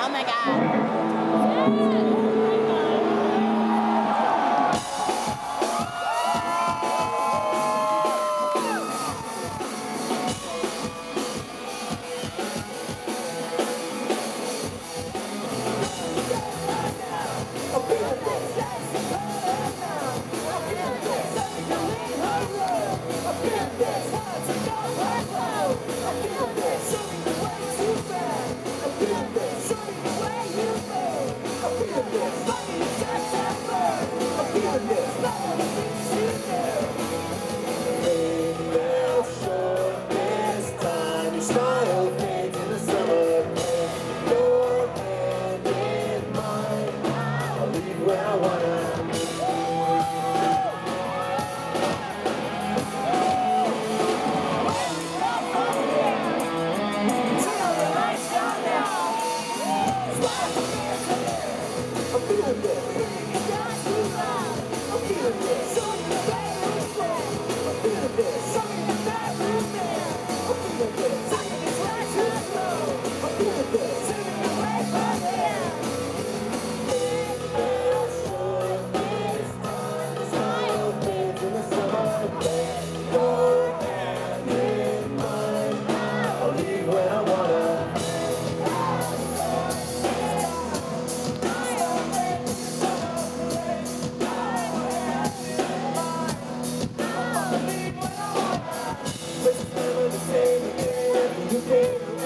Oh my god.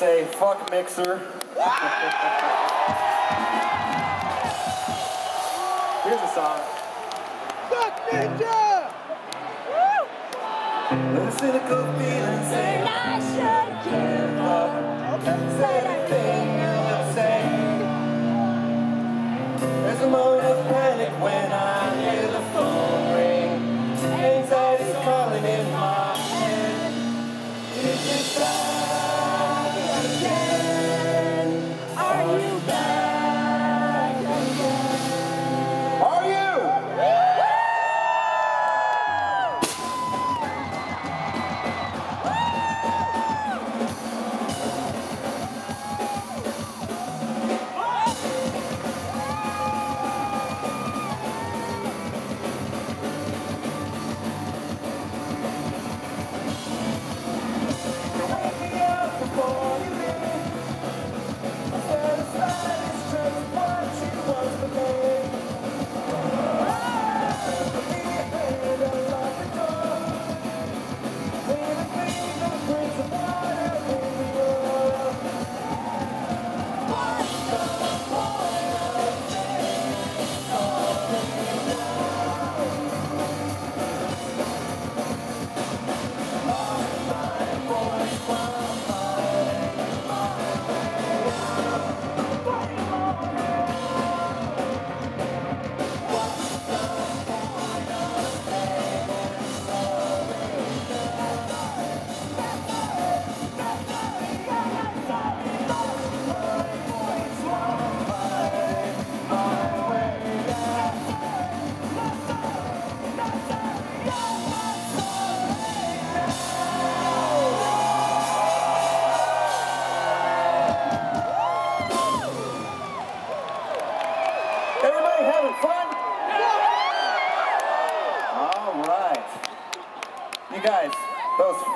say, fuck Mixer. Here's a song. Fuck Ninja! The cynical feeling saying, I should give up. said everything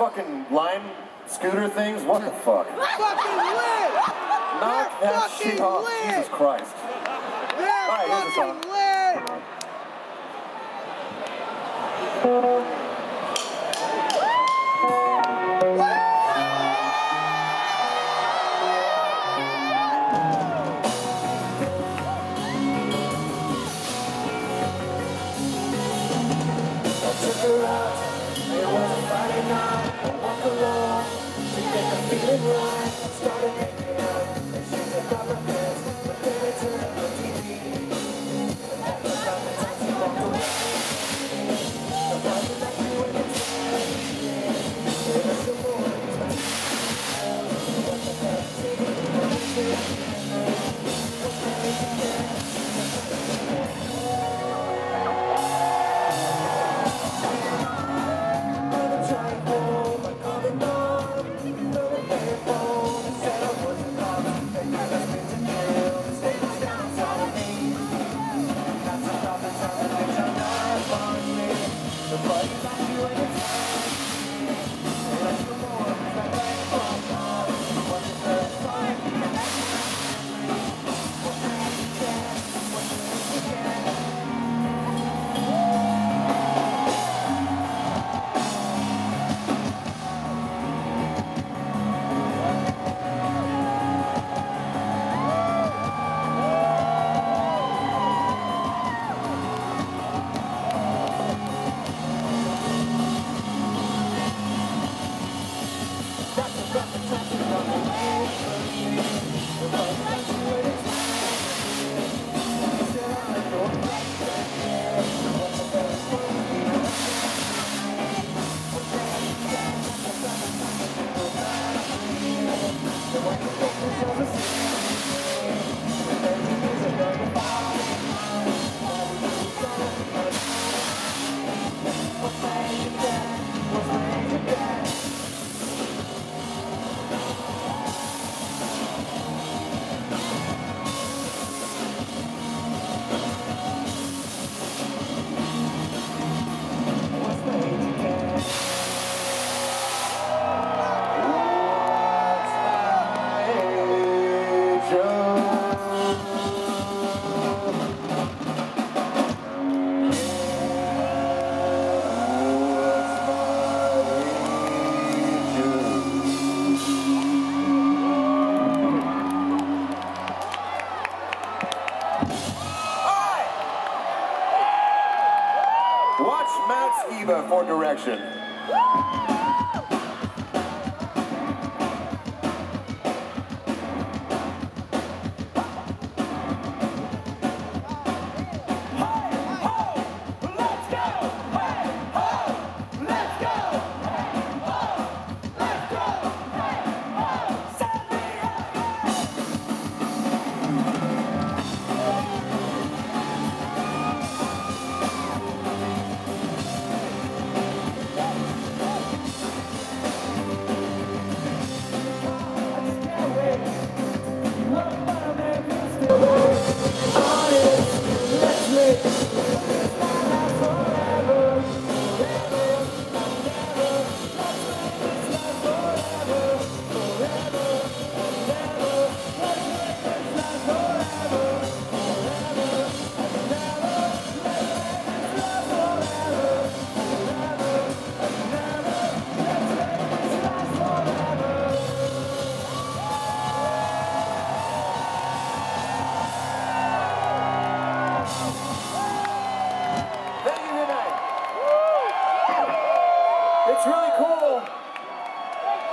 fucking lime scooter things, what the fuck? Fucking lit! Knock They're that fucking shit off. lit! Jesus Christ. They're right, here's the fucking lit!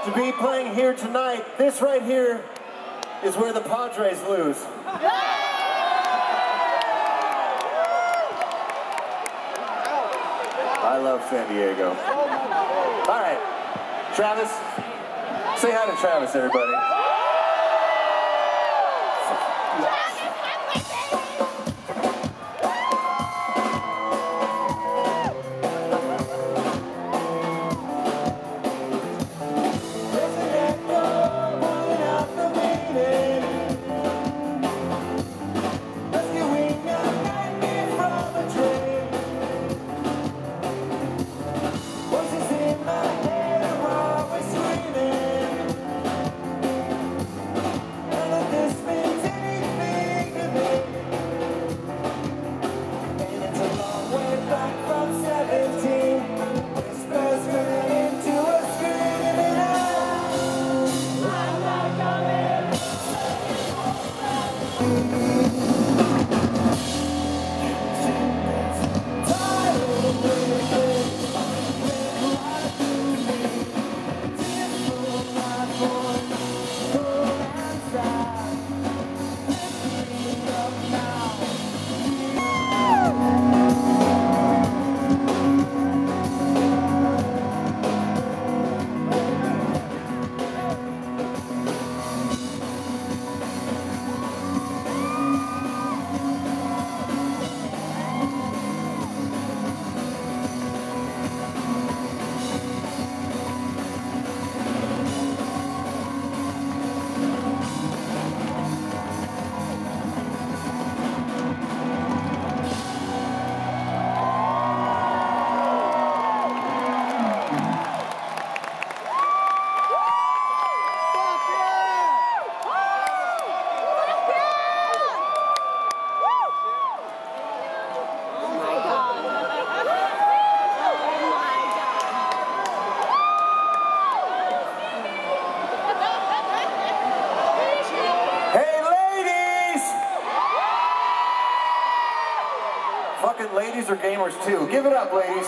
To be playing here tonight. This right here is where the Padres lose. I love San Diego. All right, Travis, say hi to Travis, everybody. Give it up, ladies.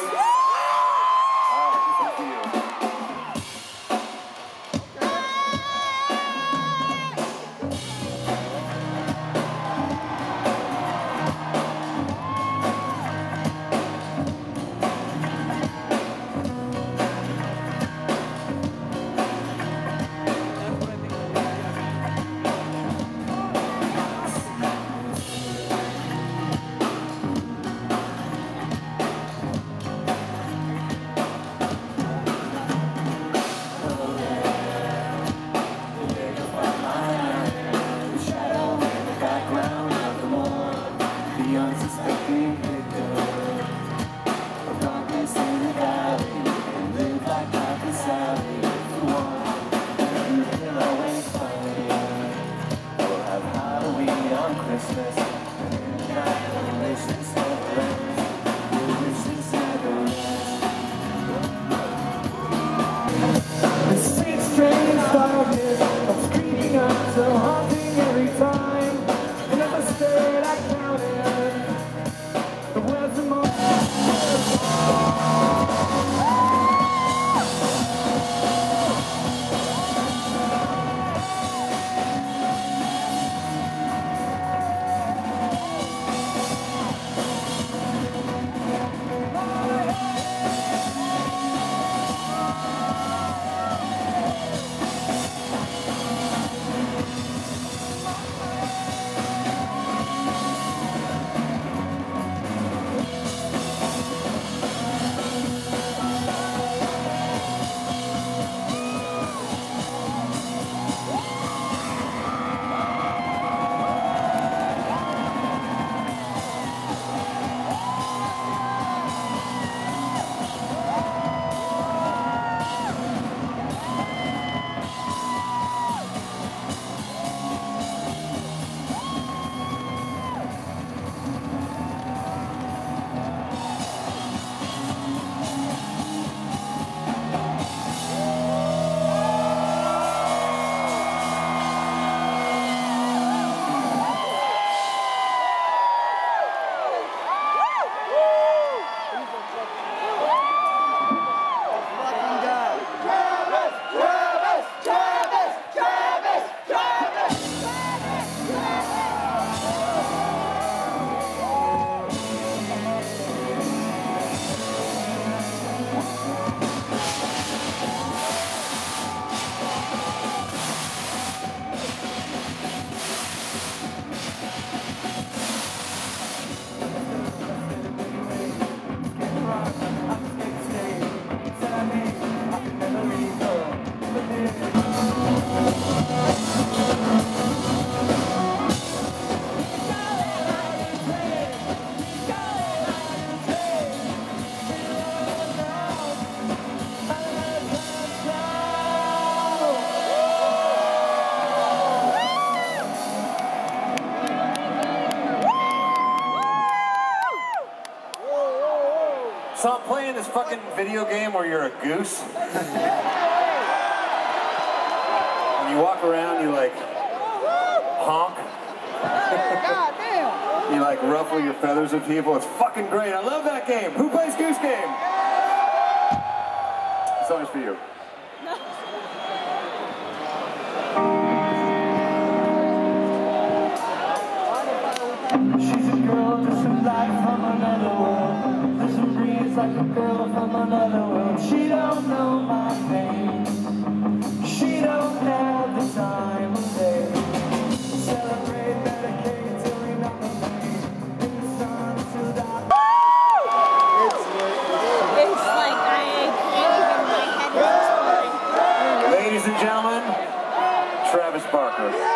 This fucking video game where you're a goose. and you walk around, you like honk. You like ruffle your feathers at people. It's fucking great. I love that game. Who plays Goose Game? This song's for you. She's a girl just from another world. Listen, breathes like a girl from another world. She don't know my pain. She don't have the time of day. Celebrate, medicate till we not pain. In the sun till dark. It's like I can't even, my head is exploding. Ladies and gentlemen, Travis Barker.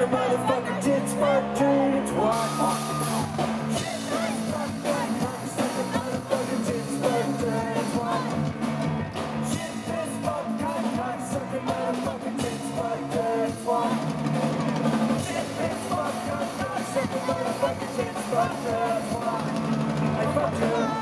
Sucker motherfucker tits fuck dreams. What? I fuck you.